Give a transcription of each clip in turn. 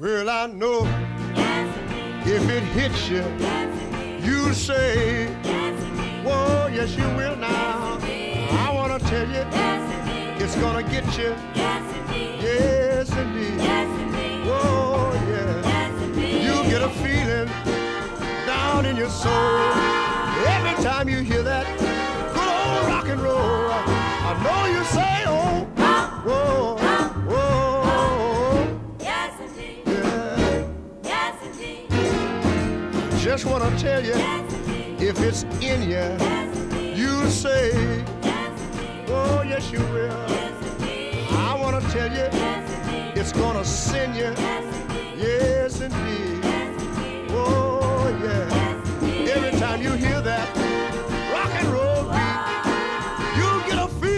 Well, I know if it hits you, you say, Whoa, yes, you will now. I want to tell you, it's gonna get you. Yes, indeed. Whoa, yeah. You get a feeling down in your soul Just wanna tell you, if it's in you, you'll say, Oh, yes, you will. I wanna tell you, it's gonna send you. Yes, indeed. Oh, yeah. Every time you hear that rock and roll beat, you get a feeling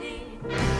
whoa.